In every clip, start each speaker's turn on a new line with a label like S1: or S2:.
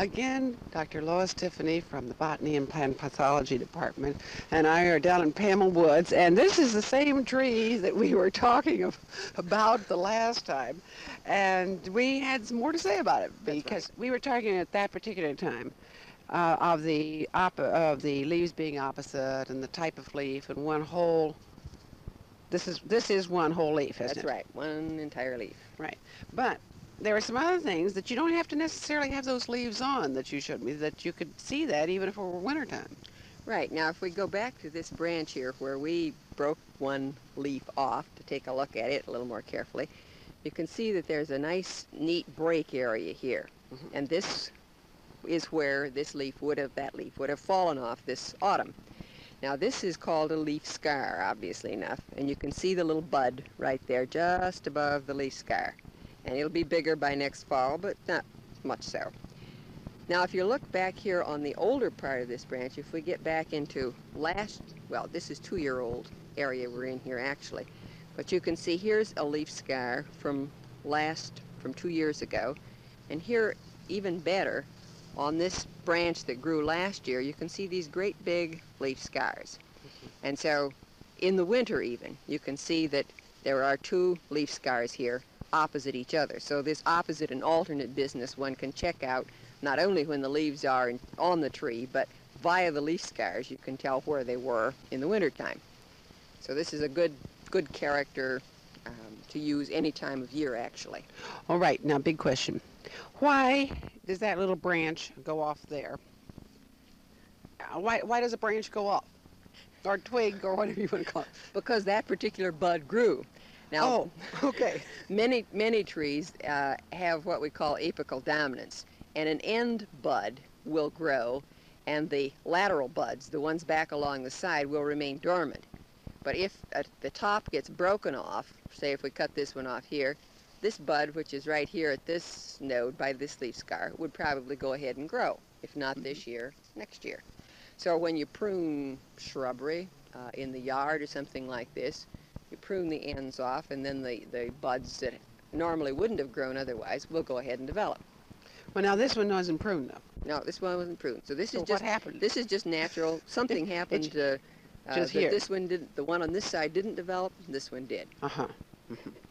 S1: Again, Dr. Lois Tiffany from the Botany and Plant Pathology Department and I are down in Pammel Woods, and this is the same tree that we were talking of, about the last time, and we had some more to say about it because
S2: right.
S1: we were talking at that particular time uh, of the of the leaves being opposite and the type of leaf and one whole. This is this is one whole leaf, isn't
S2: That's
S1: it?
S2: right, one entire leaf.
S1: Right. But there are some other things that you don't have to necessarily have those leaves on that you showed me, that you could see that even if it were wintertime.
S2: Right, now if we go back to this branch here where we broke one leaf off to take a look at it a little more carefully, you can see that there's a nice neat break area here.
S1: Mhm.
S2: And this is where this leaf would have, that leaf would have fallen off this autumn. Now this is called a leaf scar, obviously enough, and you can see the little bud right there just above the leaf scar. And it'll be bigger by next fall, but not much so. Now if you look back here on the older part of this branch, if we get back into last, well this is two-year-old area we're in here actually, but you can see here's a leaf scar from last, from two years ago, and here even better, on this branch that grew last year, you can see these great big leaf scars. And so in the winter even, you can see that there are two leaf scars here opposite each other. So this opposite and alternate business one can check out not only when the leaves are in, on the tree, but via the leaf scars you can tell where they were in the wintertime. So this is a good, good character um, to use any time of year actually.
S1: All right, now big question. Why does that little branch go off there? Uh, Why, why does a branch go off? Or twig, or whatever you want to call it.
S2: Because that particular bud grew. Now,
S1: oh, okay.
S2: Many, many trees uh, have what we call apical dominance, and an end bud will grow, and the lateral buds, the ones back along the side, will remain dormant. But if uh, the top gets broken off, say if we cut this one off here, this bud, which is right here at this node by this leaf scar, would probably go ahead and grow. If not this year, next year. So when you prune shrubbery uh, in the yard or something like this, you prune the ends off, and then the, the buds that normally wouldn't have grown otherwise will go ahead and develop.
S1: Well, now this one wasn't pruned, though.
S2: No, this one wasn't pruned. So this
S1: So
S2: is
S1: what
S2: just
S1: happened?
S2: this is just natural. Something happened. Uh, uh,
S1: just here.
S2: This one didn't. The one on this side didn't develop. This one did.
S1: Uh-huh.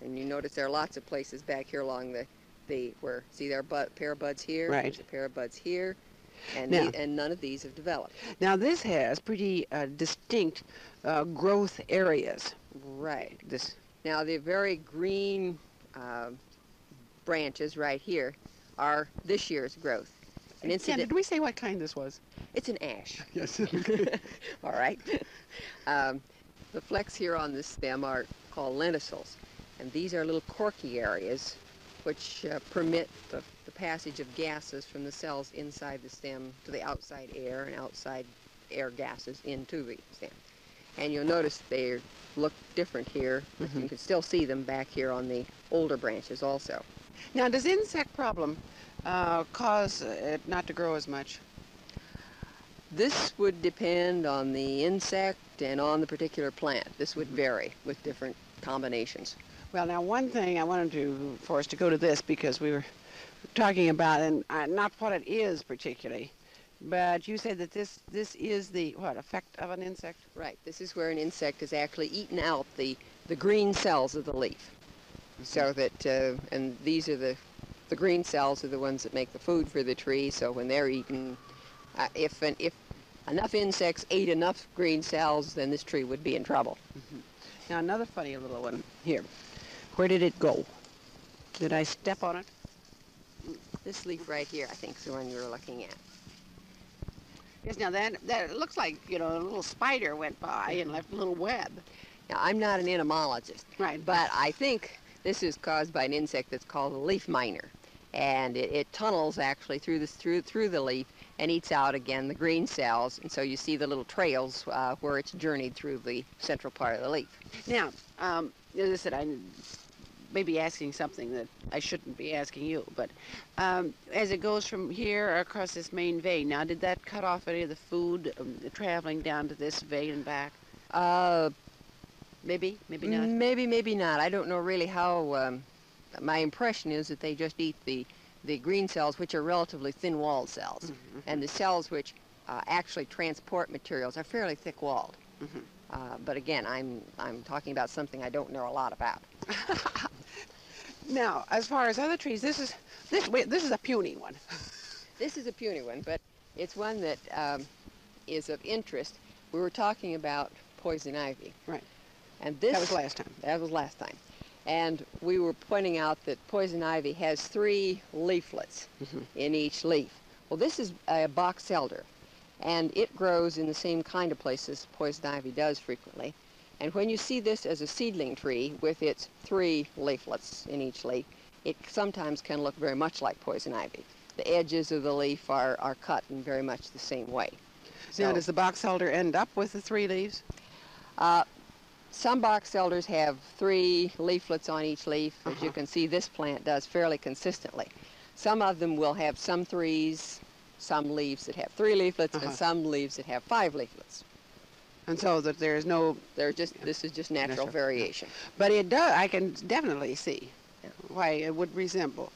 S2: And you notice there are lots of places back here along the, the where see there are bud, pair of buds here.
S1: Right.
S2: There's a pair of buds here, and
S1: Now-
S2: the- and none of these have developed.
S1: Now this has pretty uh, distinct uh, growth areas.
S2: Right.
S1: This
S2: Now the very green uh, branches right here are this year's growth. And incident,
S1: did we say what kind this was?
S2: it's an ash.
S1: Yes.
S2: All right. Um, the flecks here on the stem are called lenticels, and these are little corky areas which uh, permit the passage of gases from the cells inside the stem to the outside air and outside air gases into the stem. And you'll notice they look different here, but you
S1: Mhm.
S2: can still see them back here on the older branches also.
S1: now, does insect problem uh, cause it not to grow as much?
S2: This would depend on the insect and on the particular plant. This would vary with different combinations.
S1: Well, now one thing I wanted to for us to go to this because we were talking about and uh, not what it is particularly, but you said that this this is the what effect of an insect?
S2: Right. This is where an insect has actually eaten out the, the green cells of the leaf. So that, uh, and these are the, the green cells are the ones that make the food for the tree. So when they're eaten, uh, if, an, if enough insects ate enough green cells, then this tree would be in trouble.
S1: Now another funny little one here. Where did it go? Did I step on it?
S2: This leaf right here, I think, is the one you were looking at.
S1: Yes. Now that that looks like you know a little spider went by and left a little web.
S2: Now, I'm not an entomologist,
S1: Right.
S2: but I think this is caused by an insect that's called a leaf miner. And it, it tunnels actually through, this, through, through the leaf and eats out again the green cells. And so you see the little trails uh, where it's journeyed through the central part of the leaf.
S1: Now, um, as I said, I may be asking something that I shouldn't be asking you, but um, as it goes from here across this main vein, now did that cut off any of the food um, traveling down to this vein and back?
S2: Uh,
S1: Maybe, maybe not.
S2: Maybe, maybe not. I don't know really how. Um, my impression is that they just eat the the green cells, which are relatively thin-walled cells,
S1: Mm-hmm.
S2: and the cells which uh, actually transport materials are fairly thick-walled.
S1: Mhm.
S2: Uh, but again, I'm I'm talking about something I don't know a lot about.
S1: Now, as far as other trees, this is this wait, this is a puny one.
S2: This is a puny one, but it's one that um, is of interest. We were talking about poison ivy.
S1: Right.
S2: And this
S1: That was last time.
S2: That was last time. And we were pointing out that poison ivy has three leaflets
S1: Mhm.
S2: in each leaf. Well, this is a box elder, and it grows in the same kind of places poison ivy does frequently. And when you see this as a seedling tree with its three leaflets in each leaf, it sometimes can look very much like poison ivy. The edges of the leaf are, are cut in very much the same way.
S1: Now,
S2: So-
S1: does the box elder end up with the three leaves?
S2: Uh, some box elders have three leaflets on each leaf. As you
S1: Uh-huh.
S2: can see, this plant does fairly consistently. Some of them will have some threes, some leaves that have three leaflets,
S1: Uh-huh.
S2: and some leaves that have five leaflets.
S1: And so that there is no,
S2: They're just this is just natural,
S1: Natural, yeah.
S2: variation.
S1: but it does. I can definitely see
S2: Yeah.
S1: why it would resemble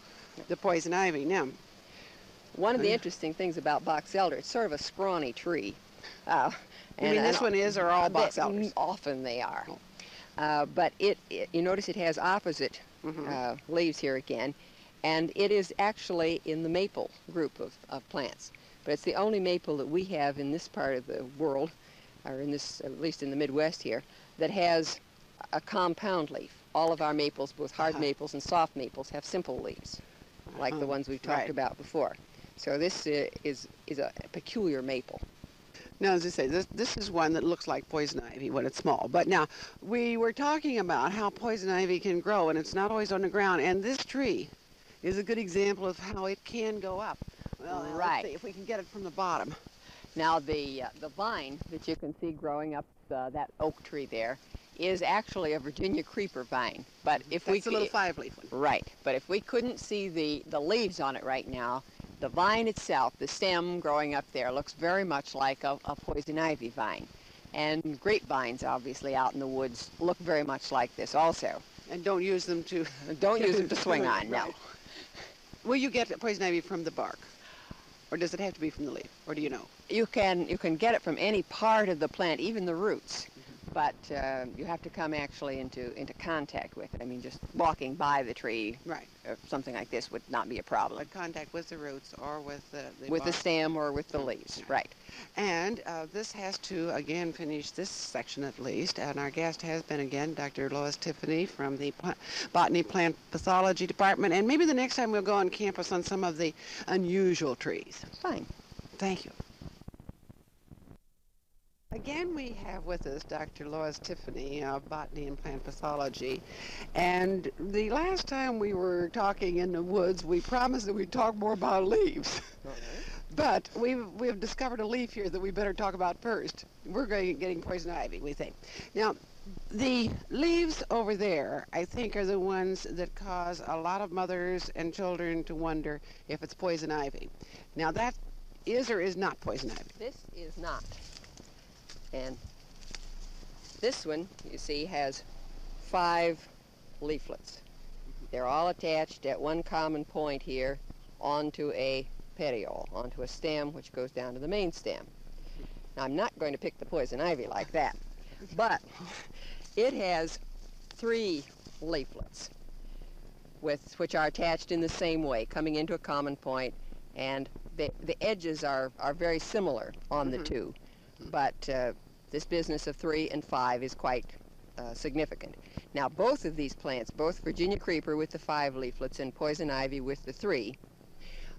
S1: the poison ivy. Now,
S2: One of the interesting things about box elder, it's sort of a scrawny tree. Uh,
S1: you mean this one is, or all box elders?
S2: Often they are.
S1: Oh.
S2: Uh, but it, it, you notice it has opposite
S1: Mhm.
S2: uh, leaves here again, and it is actually in the maple group of, of plants. But it's the only maple that we have in this part of the world, or in this, at least in the Midwest here, that has a compound leaf. All of our maples, both hard
S1: Uh-huh.
S2: maples and soft maples, have simple leaves, like the
S1: Uh-huh.
S2: ones we've talked
S1: Right.
S2: about before. So this uh, is is a peculiar maple.
S1: Now, as I say, this this is one that looks like poison ivy when it's small. But now, we were talking about how poison ivy can grow, and it's not always on the ground. And this tree is a good example of how it can go up. Well,
S2: Right.
S1: see if we can get it from the bottom.
S2: Now the uh, the vine that you can see growing up uh, that oak tree there is actually a Virginia creeper vine. But if we
S1: That's a little five-leaf one.
S2: right, but if we couldn't see the the leaves on it right now, the vine itself, the stem growing up there, looks very much like a, a poison ivy vine. And grapevines, obviously, out in the woods, look very much like this also.
S1: And don't use them to.
S2: Don't use them to swing on, no.
S1: Will you get poison ivy from the bark, or does it have to be from the leaf, or do you know?
S2: You can you can get it from any part of the plant, even the roots, but uh, you have to come actually into into contact with it. I mean, just walking by the tree,
S1: Right.
S2: Or something like this would not be a problem.
S1: Like contact with the roots or with the, the
S2: with the stem or with the leaves,
S1: Yeah.
S2: right?
S1: And uh, this has to, again, finish this section at least. And our guest has been, again, Dr. Lois Tiffany from the Botany Plant Pathology Department. And maybe the next time we'll go on campus on some of the unusual trees.
S2: Fine.
S1: Thank you. Again, we have with us Dr. Lois Tiffany of Botany and Plant Pathology. And the last time we were talking in the woods, we promised that we'd talk more about leaves. But we've, we've discovered a leaf here that we better talk about first. We're going, getting poison ivy, we think. Now, the leaves over there, I think, are the ones that cause a lot of mothers and children to wonder if it's poison ivy. Now, that is or is not poison ivy.
S2: This is not. And this one, you see, has five leaflets. They're all attached at one common point here onto a petiole, onto a stem which goes down to the main stem. Now, I'm not going to pick the poison ivy like that, but it has three leaflets with which are attached in the same way, coming into a common point, and the, the edges are, are very similar on the
S1: Mhm.
S2: two, but uh, this business of three and five is quite uh, significant. Now, both of these plants, both Virginia creeper with the five leaflets and poison ivy with the three,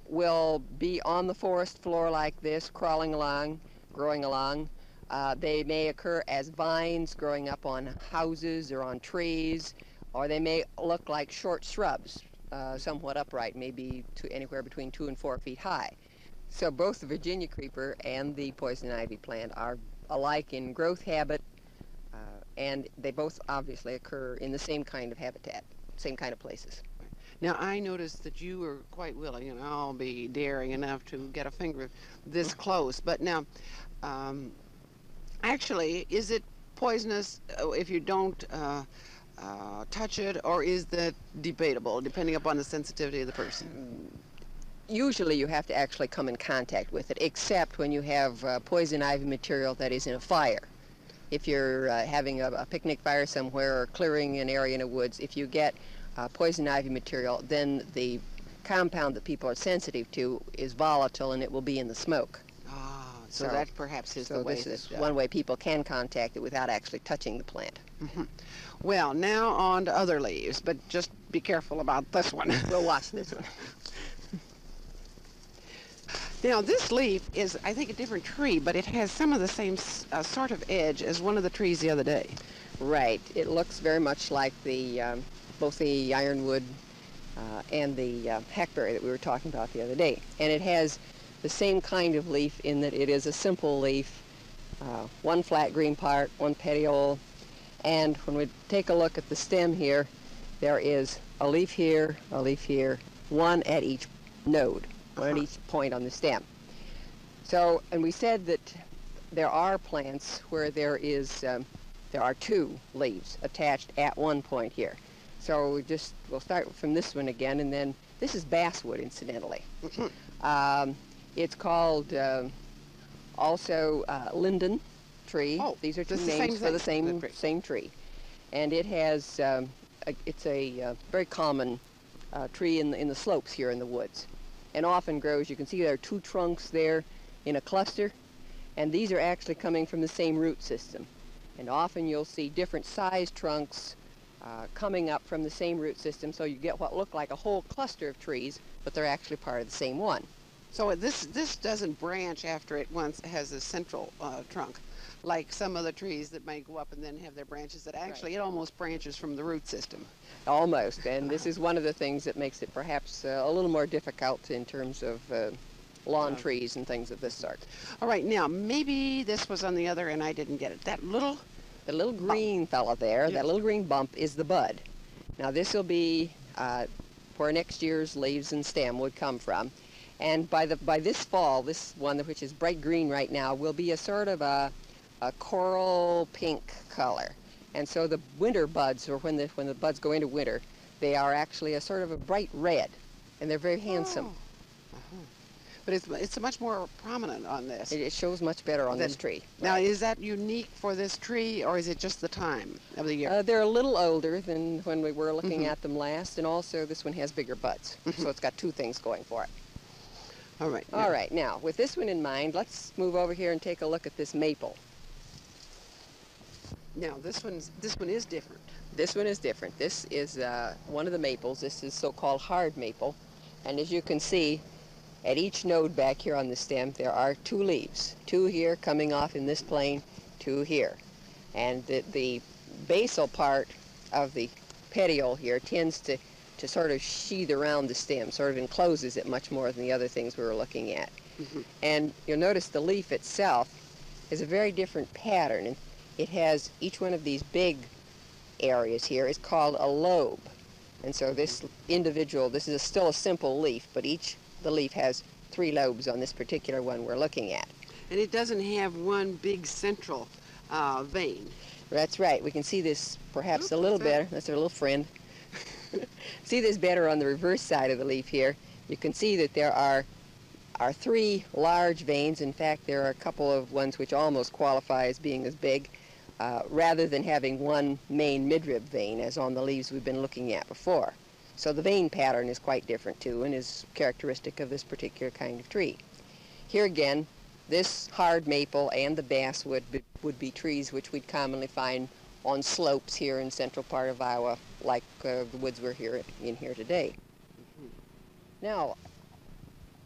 S2: will be on the forest floor like this, crawling along, growing along. Uh, they may occur as vines growing up on houses or on trees, or they may look like short shrubs, uh, somewhat upright, maybe to anywhere between two and four feet high. So both the Virginia creeper and the poison ivy plant are alike in growth habit, uh, and they both obviously occur in the same kind of habitat, same kind of places.
S1: Now, I noticed that you were quite willing, and I'll be daring enough to get a finger this close. But now, um, actually, is it poisonous uh, if you don't uh, uh, touch it, or is that debatable, depending upon the sensitivity of the person?
S2: Usually you have to actually come in contact with it, except when you have uh, poison ivy material that is in a fire. If you're uh, having a, a, picnic fire somewhere or clearing an area in the woods, if you get uh, poison ivy material, then the compound that people are sensitive to is volatile and it will be in the smoke.
S1: Ah, so, so that perhaps is
S2: so
S1: the way.
S2: this is one way people can contact it without actually touching the plant.
S1: Mm-hmm. Well, now on to other leaves, but just be careful about this one.
S2: we'll watch this one.
S1: Now, this leaf is, I think, a different tree, but it has some of the same uh, sort of edge as one of the trees the other day.
S2: Right. It looks very much like the um, both the ironwood uh, and the uh, hackberry that we were talking about the other day. And it has the same kind of leaf in that it is a simple leaf, uh, one flat green part, one petiole, and when we take a look at the stem here, there is a leaf here, a leaf here, one at each node, one at each point on the stem. So, and we said that there are plants where there is, um, there are two leaves attached at one point here. So we just, we'll start from this one again, and then this is basswood, incidentally. Mm-hmm. um, it's called uh, also uh, linden tree.
S1: Oh,
S2: These are two
S1: names
S2: the for the
S1: same
S2: tree. same tree. And it has, um, a, it's a uh, very common uh, tree in the, in the slopes here in the woods. And often grows, you can see there are two trunks there in a cluster. And these are actually coming from the same root system. And often you'll see different size trunks uh, coming up from the same root system, so you get what look like a whole cluster of trees, but they're actually part of the same one.
S1: So this this doesn't branch after it once has a central uh, trunk, like some of the trees that may go up and then have their branches. That actually right. it almost branches from the root system.
S2: Almost, and this is one of the things that makes it perhaps uh, a little more difficult in terms of uh, lawn trees and things of this sort.
S1: All right, now maybe this was on the other and I didn't get it. That little
S2: the little green bump. fella there, that little green bump is the bud. Now this will be uh, where next year's leaves and stem would come from. And by, the, by this fall, this one, which is bright green right now, will be a sort of a, a coral pink color. And so the winter buds, or when the, when the buds go into winter, they are actually a sort of a bright red, and they're very handsome. Oh
S1: but it's it's much more prominent on this.
S2: It, it shows much better on this tree.
S1: Now, is that unique for this tree, or is it just the time of the year?
S2: Uh, they're a little older than when we were looking mm -hmm. at them last, and also this one has bigger buds, mm -hmm. so it's got two things going for it.
S1: All right.
S2: All right. Now, with this one in mind, let's move over here and take a look at this maple.
S1: Now, this one's this one is different.
S2: This one is different. This is uh, one of the maples. This is so-called hard maple, and as you can see, at each node back here on the stem, there are two leaves. Two here coming off in this plane, two here. And the, the basal part of the petiole here tends to, to sort of sheath around the stem, sort of encloses it much more than the other things we were looking at. Mm -hmm. And you'll notice the leaf itself is a very different pattern. And it has each one of these big areas here is called a lobe. And so this individual, this is a, still a simple leaf, but each the leaf has three lobes on this particular one we're looking at.
S1: And it doesn't have one big central uh, vein.
S2: That's right. We can see this perhaps a little better. That's our little friend. see this better on the reverse side of the leaf here. You can see that there are are three large veins. In fact, there are a couple of ones which almost qualify as being as big, uh, rather than having one main midrib vein, as on the leaves we've been looking at before. So the vein pattern is quite different too and is characteristic of this particular kind of tree. Here again, this hard maple and the basswood would be trees which we'd commonly find on slopes here in central part of Iowa, like uh, the woods we're here in here today. Mm -hmm. Now,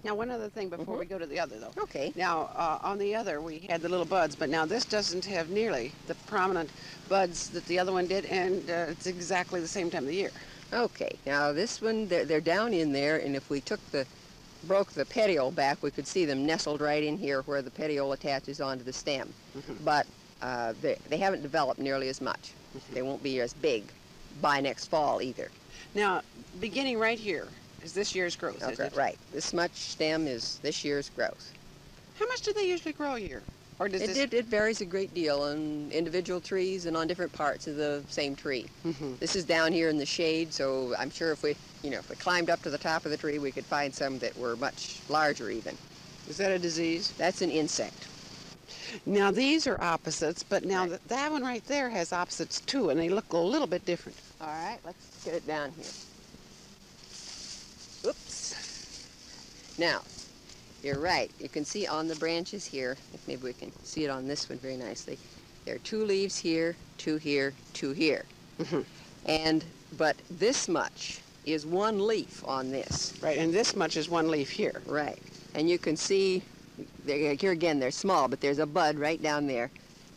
S1: now one other thing before mm -hmm. we go to the other though.
S2: Okay.
S1: Now uh, on the other we had the little buds, but now this doesn't have nearly the prominent buds that the other one did, and uh, it's exactly the same time of the year.
S2: Okay, now this one, they're, they're down in there, and if we took the, broke the petiole back, we could see them nestled right in here where the petiole attaches onto the stem. Mm -hmm. But uh, they, they haven't developed nearly as much. Mm -hmm. They won't be as big by next fall either.
S1: Now, beginning right here is this year's growth,
S2: okay, Right. This much stem is this year's growth.
S1: How much do they usually grow a year?
S2: Or does it, it, it, varies a great deal on individual trees and on different parts of the same tree. Mm -hmm. This is down here in the shade, so I'm sure if we you know, if we climbed up to the top of the tree, we could find some that were much larger even.
S1: Is that a disease?
S2: That's an insect.
S1: Now these are opposites, but now
S2: Right.
S1: th- that one right there has opposites too, and they look a little bit different.
S2: All right, let's get it down here. Oops. Now, you're right. You can see on the branches here, if maybe we can see it on this one very nicely. There are two leaves here, two here, two here.
S1: Mhm.
S2: And, but this much is one leaf on this.
S1: Right, and this much is one leaf here.
S2: Right. And you can see, here again, they're small, but there's a bud right down there.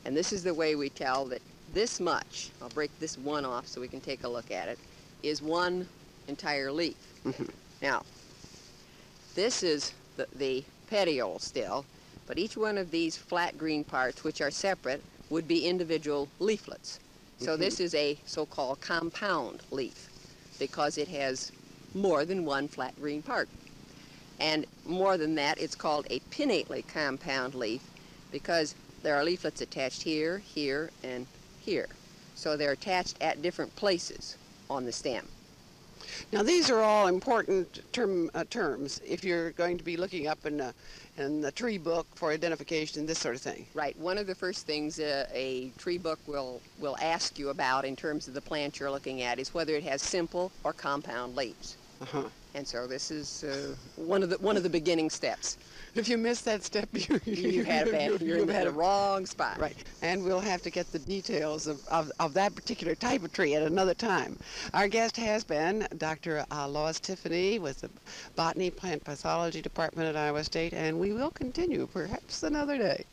S2: And this is the way we tell that this much, I'll break this one off so we can take a look at it, is one entire leaf.
S1: Mhm.
S2: Now, this is the, the petiole still, but each one of these flat green parts, which are separate, would be individual leaflets. So mm-hmm. this is a so-called compound leaf because it has more than one flat green part. And more than that, it's called a pinnately compound leaf because there are leaflets attached here, here, and here. So they're attached at different places on the stem.
S1: Now these are all important term, uh, terms if you're going to be looking up in, uh, in the tree book for identification, this sort of thing.
S2: Right. One of the first things uh, a tree book will, will ask you about in terms of the plant you're looking at is whether it has simple or compound leaves.
S1: Uh-huh.
S2: And so this is uh, one of the one of the beginning steps.
S1: If you miss that step, you,
S2: You had a bad, you're in the
S1: had a
S2: wrong spot.
S1: Right, and we'll have to get the details of, of, of that particular type of tree at another time. Our guest has been Dr. Uh, Lois Tiffany with the Botany Plant Pathology Department at Iowa State, and we will continue perhaps another day.